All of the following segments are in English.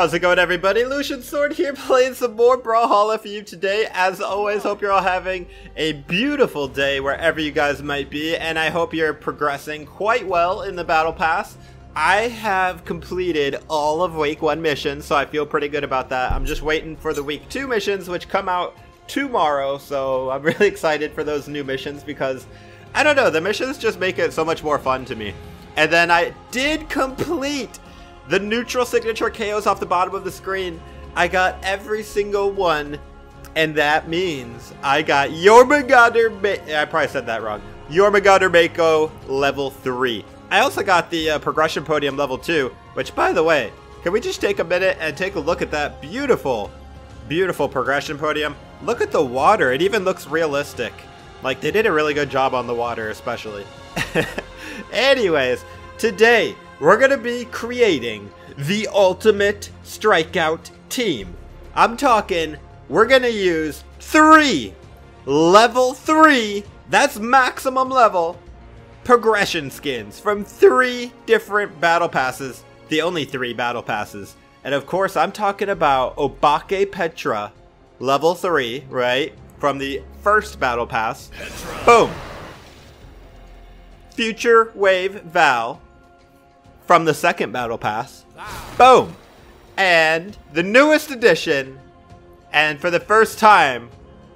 How's it going everybody? Lucian Sword here playing some more Brawlhalla for you today. As always, hope you're all having a beautiful day wherever you guys might be, and I hope you're progressing quite well in the Battle Pass. I have completed all of Week 1 missions, so I feel pretty good about that. I'm just waiting for the Week 2 missions, which come out tomorrow, so I'm really excited for those new missions because, I don't know, the missions just make it so much more fun to me. And then I did complete the neutral signature KOs off the bottom of the screen. I got every single one, and that means I got Jormungandr I probably said that wrong. Jormungandr Mako level 3. I also got the uh, progression podium level 2, which by the way, can we just take a minute and take a look at that beautiful, beautiful progression podium? Look at the water, it even looks realistic. Like, they did a really good job on the water, especially. Anyways, today, we're going to be creating the ultimate strikeout team. I'm talking, we're going to use three level three, that's maximum level, progression skins from three different battle passes, the only three battle passes. And of course, I'm talking about Obake Petra, level three, right? From the first battle pass. Petra. Boom. Future Wave Val, from the second battle pass. Boom! And the newest addition, and for the first time,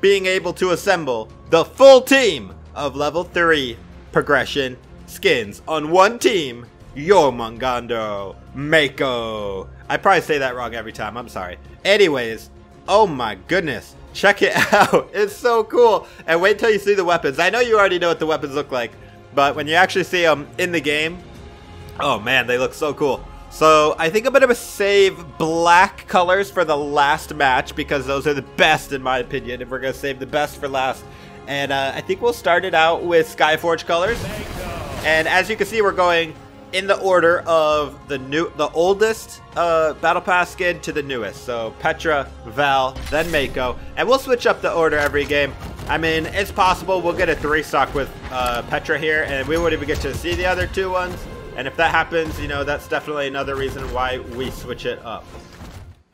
being able to assemble the full team of level 3 progression skins on one team, Jormungandr Mako. I probably say that wrong every time, I'm sorry. Anyways, oh my goodness, check it out. It's so cool. And wait till you see the weapons. I know you already know what the weapons look like, but when you actually see them in the game, Oh man, they look so cool. So I think I'm going to save black colors for the last match because those are the best in my opinion. And we're going to save the best for last. And uh, I think we'll start it out with Skyforge colors. And as you can see, we're going in the order of the new, the oldest uh, Battle Pass skin to the newest. So Petra, Val, then Mako. And we'll switch up the order every game. I mean, it's possible we'll get a three stock with uh, Petra here, and we won't even get to see the other two ones. And if that happens, you know, that's definitely another reason why we switch it up.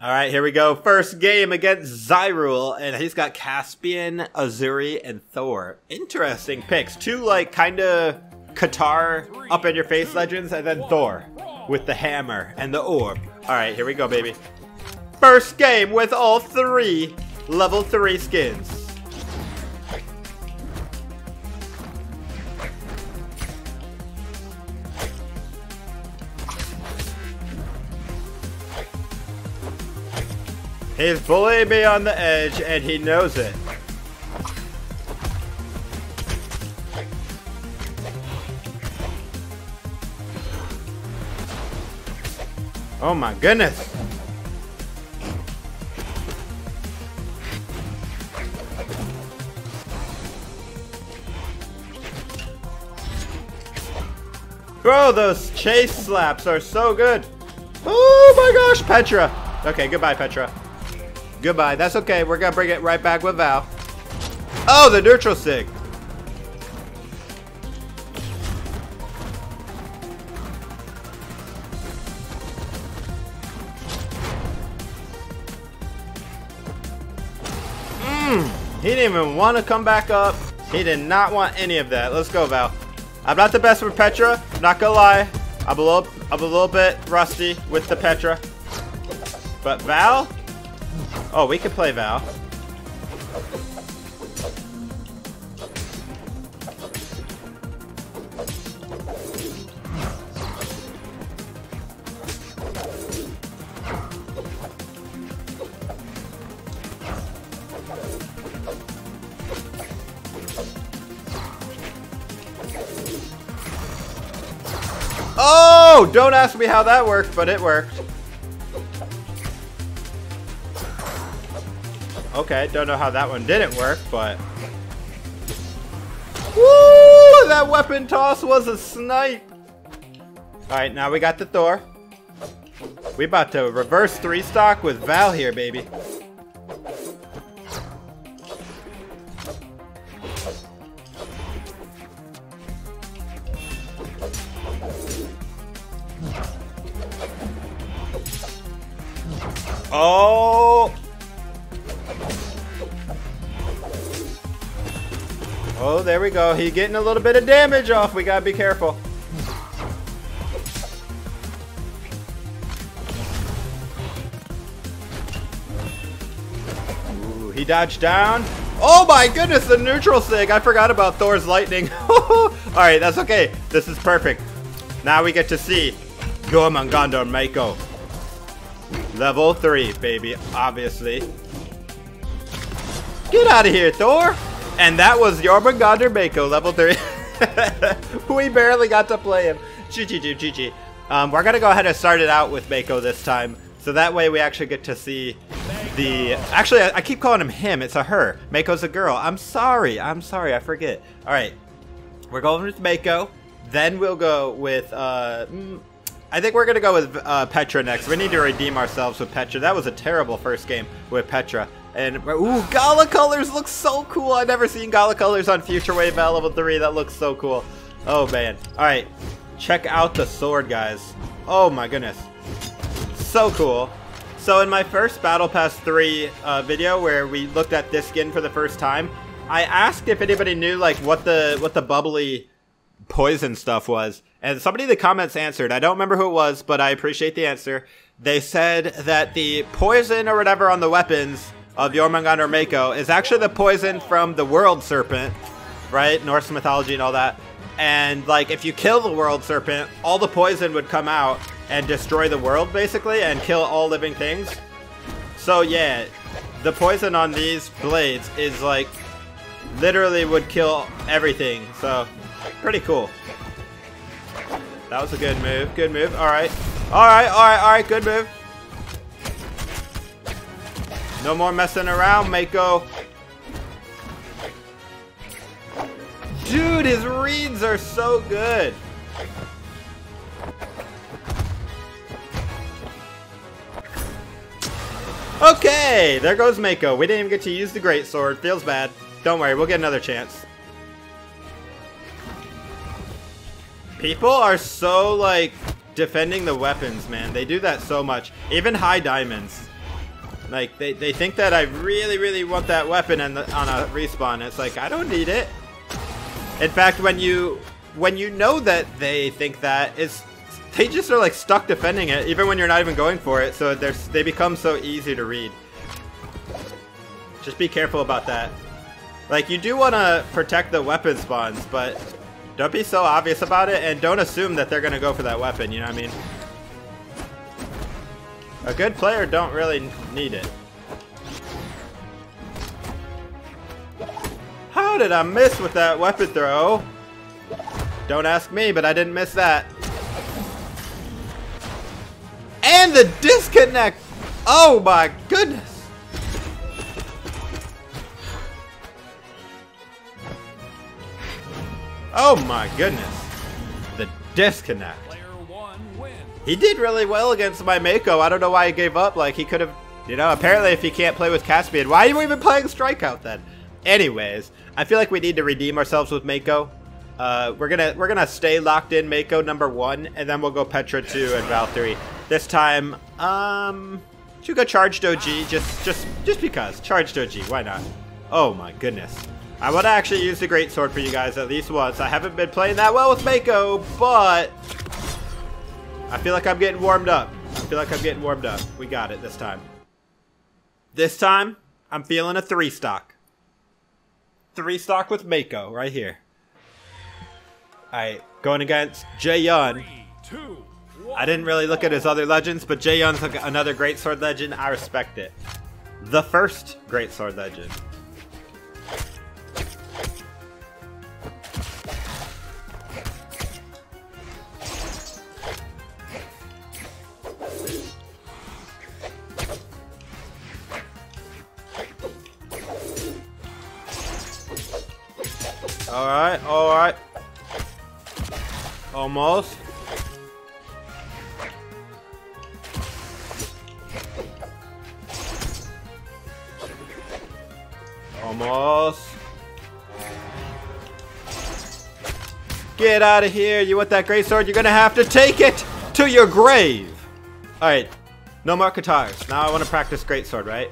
All right, here we go. First game against Zyrule, and he's got Caspian, Asuri, and Thor. Interesting picks. Two, like, kind of Katar up in your face legends, and then Thor with the hammer and the orb. All right, here we go, baby. First game with all three level 3 skins. He's bullying me on the edge, and he knows it. Oh my goodness. Bro, those chase slaps are so good. Oh my gosh, Petra. Okay, goodbye, Petra. Goodbye. That's okay. We're to bring it right back with Val. Oh, the neutral sig. Mmm. He didn't even want to come back up. He did not want any of that. Let's go, Val. I'm not the best with Petra. Not gonna lie. I'm a little, I'm a little bit rusty with the Petra. But Val, Oh, we could play Val. Oh! Don't ask me how that worked, but it worked. Okay, don't know how that one didn't work, but... Woo! That weapon toss was a snipe! Alright, now we got the Thor. We about to reverse three stock with Val here, baby. Oh! Oh, there we go. He's getting a little bit of damage off. We gotta be careful. Ooh, he dodged down. Oh my goodness, the neutral sig. I forgot about Thor's lightning. Alright, that's okay. This is perfect. Now we get to see Jormungandr Mako. Level 3, baby, obviously. Get out of here, Thor! And that was Jormungandr Mako, level 3. we barely got to play him. GG, GG. Um, we're going to go ahead and start it out with Mako this time. So that way we actually get to see the... Actually, I, I, keep calling him him. It's a her. Mako's a girl. I'm sorry. I'm sorry. I forget. All right. We're going with Mako. Then we'll go with... Uh, mm, I think we're going to go with uh, Petra next. We need to redeem ourselves with Petra. That was a terrible first game with Petra. And, ooh, Gala Colors looks so cool. I've never seen Gala Colors on Future Wave Battle Level 3. That looks so cool. Oh, man. All right. Check out the sword, guys. Oh, my goodness. So cool. So in my first Battle Pass 3 uh, video where we looked at this skin for the first time, I asked if anybody knew like what the what the bubbly poison stuff was. And somebody in the comments answered. I don't remember who it was, but I appreciate the answer. They said that the poison or whatever on the weapons of Jormungandr Mako is actually the poison from the World Serpent, right? Norse mythology and all that. And like if you kill the World Serpent, all the poison would come out and destroy the world basically and kill all living things. So yeah, the poison on these blades is like literally would kill everything. So pretty cool. That was a good move. Good move. All right. All right. All right. All right. Good move. No more messing around, Mako. Dude, his reads are so good. Okay, there goes Mako. We didn't even get to use the Great Sword. Feels bad. Don't worry, we'll get another chance. People are so, like, defending the weapons, man. They do that so much. Even high diamonds. Like, they, they think that I really, really want that weapon on, the, on a uh. respawn. It's like, I don't need it. In fact, when you when you know that they think that, it's they just are like stuck defending it, even when you're not even going for it. So they become so easy to read. Just be careful about that. Like, you do want to protect the weapon spawns, but don't be so obvious about it, and don't assume that they're going to go for that weapon, you know what I mean? A good player don't really need it. How did I miss with that weapon throw? Don't ask me, but I didn't miss that. And the disconnect! Oh my goodness! Oh my goodness. The disconnect. He did really well against my Mako. I don't know why he gave up. Like, he could have... You know, apparently if he can't play with Caspian, why are you even playing Strikeout then? Anyways, I feel like we need to redeem ourselves with Mako. Uh, we're gonna we're gonna stay locked in Mako number one, and then we'll go Petra two and Val three. This time, um, should go Charged OG just just just because Charged OG. Why not? Oh my goodness. I want to actually use the Great Sword for you guys at least once. I haven't been playing that well with Mako, but I feel like I'm getting warmed up. I feel like I'm getting warmed up. We got it this time. This time, I'm feeling a three stock. Three stock with Mako right here. Alright, going against Jaeyun. I didn't really look at his other legends, but Jaeyun's another Great Sword legend. I respect it. The first Great Sword legend. Alright, alright. Almost. Almost. Get out of here. You want that great sword? You're going to have to take it to your grave. All right. No more Katars. Now I want to practice great sword, right?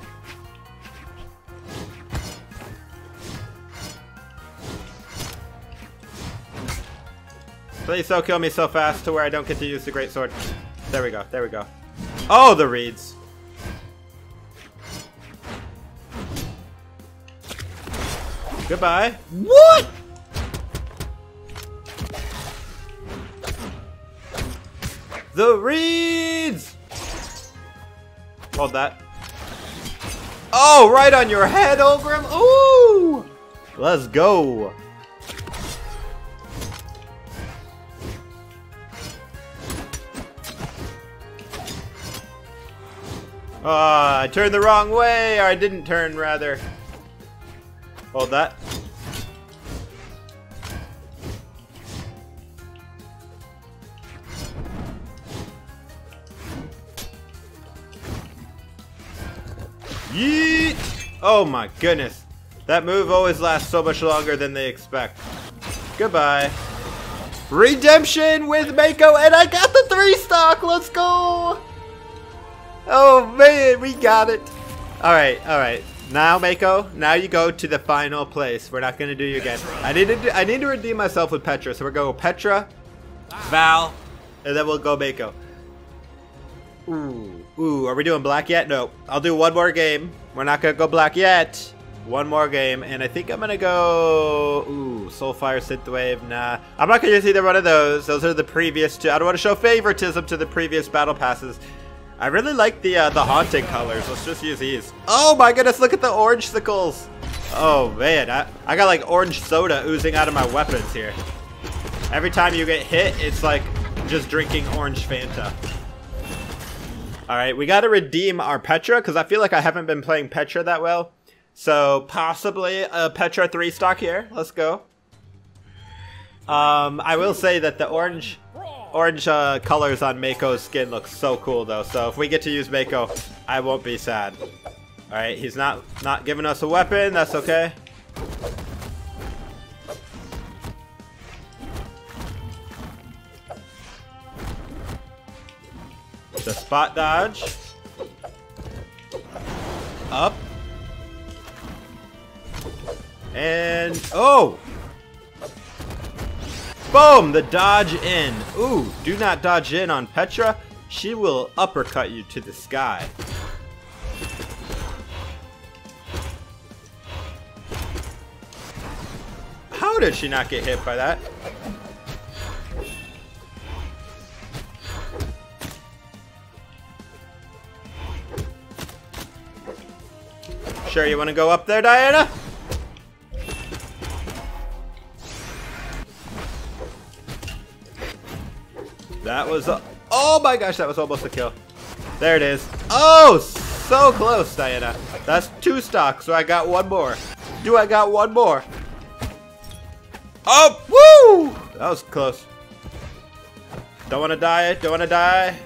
Please don't kill me so fast to where I don't get to use the Greatsword. There we go, there we go. Oh, the reads. Goodbye. What? The reads! Hold that. Oh, right on your head, Ulgrim! Ooh! Let's go! Ah, oh, I turned the wrong way, or I didn't turn, rather. Hold that. Yeet! Oh my goodness. That move always lasts so much longer than they expect. Goodbye. Redemption with Mako, and I got the three stock! Let's go! Oh man, we got it! Alright, alright. Now, Mako, now you go to the final place. We're not gonna do you again. I need to do, I need to redeem myself with Petra, so we're going Petra, Val, and then we'll go Mako. Ooh, ooh, are we doing black yet? No. I'll do one more game. We're not gonna go black yet. One more game, and I think I'm gonna go. Ooh, Soulfire Synthwave. Nah, I'm not gonna use either one of those. Those are the previous two. I don't want to show favoritism to the previous battle passes. I really like the uh, the haunting colors. Let's just use these. Oh my goodness! Look at the orange sickles. Oh man, I, I got like orange soda oozing out of my weapons here. Every time you get hit, it's like just drinking orange Fanta. Alright, we gotta redeem our Petra, because I feel like I haven't been playing Petra that well. So, possibly a Petra 3 stock here. Let's go. Um, I will say that the orange orange uh, colors on Mako's skin look so cool, though. So, if we get to use Mako, I won't be sad. Alright, he's not, not giving us a weapon. That's okay. The spot dodge. Up. And, oh! Boom! The dodge in. Ooh, do not dodge in on Petra. She will uppercut you to the sky. How did she not get hit by that? Sure you want to go up there, Diana? That was a... Oh my gosh, that was almost a kill. There it is. Oh, so close, Diana. That's two stocks, so I got one more. Do I got one more? Oh, woo! That was close. Don't want to die. Don't want to die.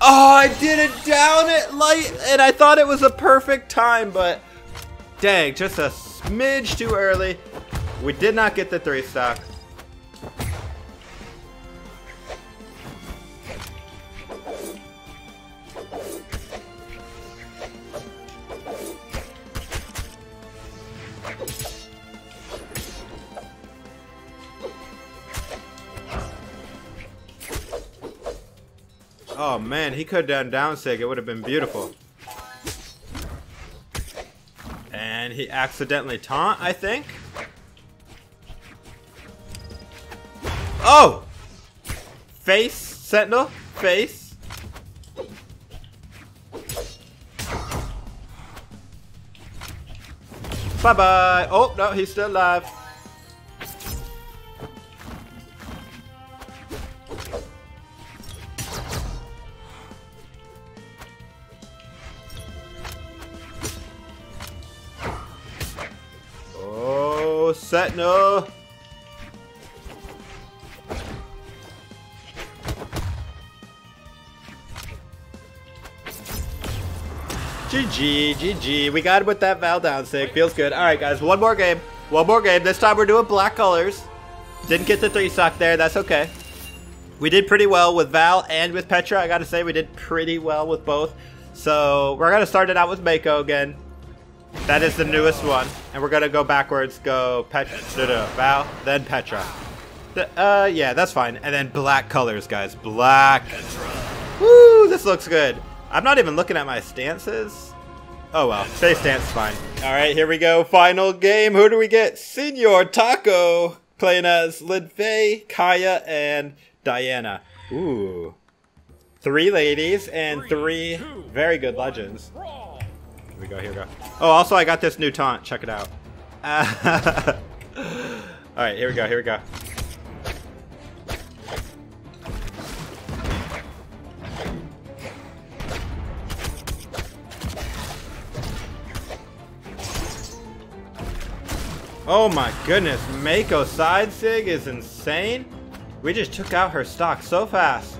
Oh, I didn't down it light, and I thought it was a perfect time, but dang, just a smidge too early. We did not get the three stock. Oh man, he could have done down. It would have been beautiful. And he accidentally taunt, I think. Oh! Face, Sentinel, face. Bye-bye. Oh, no, he's still alive. Set, no. GG, GG. We got it with that Val down sig. Feels good. Alright, guys. One more game. One more game. This time we're doing black colors. Didn't get the three stock there. That's okay. We did pretty well with Val and with Petra. I gotta say, we did pretty well with both. So we're gonna start it out with Mako again. That is the newest one. And we're gonna go backwards, go Petra, no, no, Val, then Petra. Uh, yeah, that's fine. And then black colors, guys. Black. Woo, this looks good. I'm not even looking at my stances. Oh well, stay stance fine. All right, here we go. Final game. Who do we get? Senor Taco playing as Lin Kaya, and Diana. Ooh. Three ladies and three very good legends. We go, here we go. Oh, also I got this new taunt. Check it out. Alright, here we go, here we go. Oh my goodness, Mako side sig is insane. We just took out her stock so fast.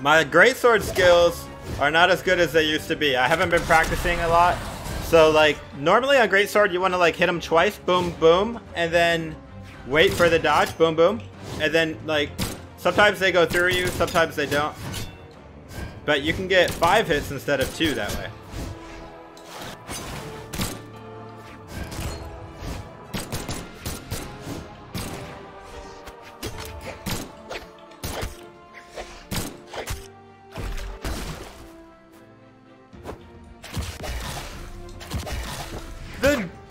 My greatsword skills are not as good as they used to be. I haven't been practicing a lot. So like normally on greatsword you want to like hit them twice, boom boom, and then wait for the dodge, boom boom, and then like sometimes they go through you, sometimes they don't. But you can get five hits instead of two that way.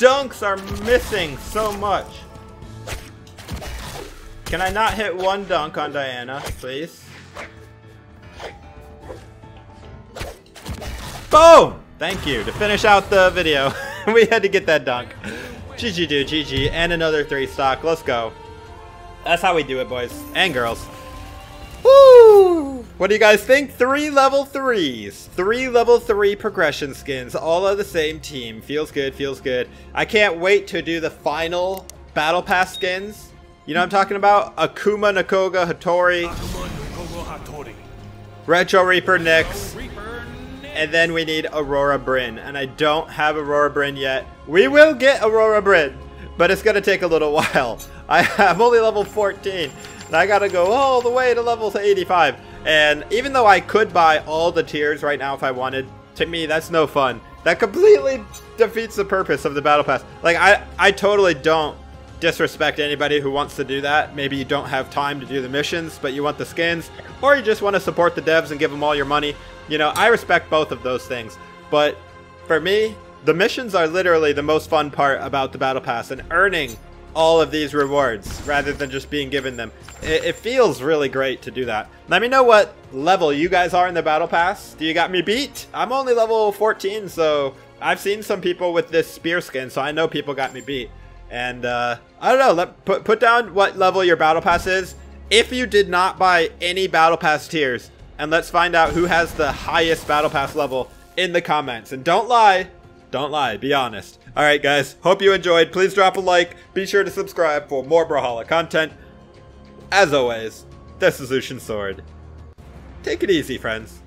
Dunks are missing so much. Can I not hit one dunk on Diana, please? Boom! Thank you. To finish out the video, we had to get that dunk. GG dude, GG. And another three stock. Let's go. That's how we do it, boys. And girls. Woo! What do you guys think? Three level threes. Three level three progression skins, all of the same team. Feels good, feels good. I can't wait to do the final battle pass skins. You know what I'm talking about? Akuma Nakoga Hattori. Retro Reaper Nix. And then we need Aurora Brynn. And I don't have Aurora Brynn yet. We will get Aurora Brynn. But it's going to take a little while. I, I'm only level 14. And I gotta go all the way to level 85. And even though I could buy all the tiers right now if I wanted, to me, that's no fun. That completely defeats the purpose of the Battle Pass. Like, I, I totally don't disrespect anybody who wants to do that. Maybe you don't have time to do the missions, but you want the skins. Or you just want to support the devs and give them all your money. You know, I respect both of those things. But for me, the missions are literally the most fun part about the Battle Pass. And earning all of these rewards rather than just being given them. It, it, feels really great to do that. Let me know what level you guys are in the battle pass. Do you got me beat? I'm only level 14, so I've seen some people with this spear skin, so I know people got me beat. And uh, I don't know, let, put, put down what level your battle pass is. If you did not buy any battle pass tiers, and let's find out who has the highest battle pass level in the comments. And don't lie, don't lie, be honest. Alright guys, hope you enjoyed. Please drop a like. Be sure to subscribe for more Brawlhalla content. As always, this is Sword. Take it easy, friends.